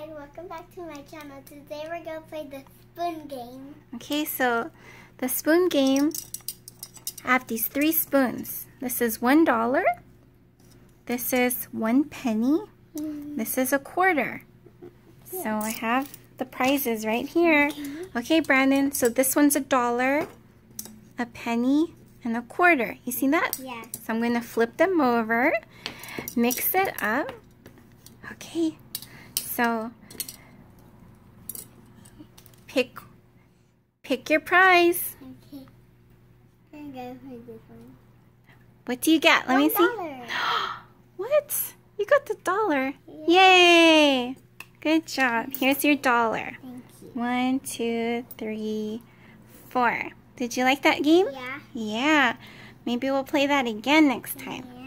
guys, welcome back to my channel. Today we're going to play the spoon game. Okay, so the spoon game, I have these three spoons. This is one dollar. This is one penny. Mm. This is a quarter. So I have the prizes right here. Okay, Brandon, so this one's a dollar, a penny, and a quarter. You see that? Yeah. So I'm going to flip them over, mix it up. Okay, so pick pick your prize. Okay. I'm going to go for this one. What do you get? Let One me see. dollar. What? You got the dollar. Yay! Good job. Here's your dollar. Thank you. One, two, three, four. Did you like that game? Yeah. Yeah. Maybe we'll play that again next time. Yeah.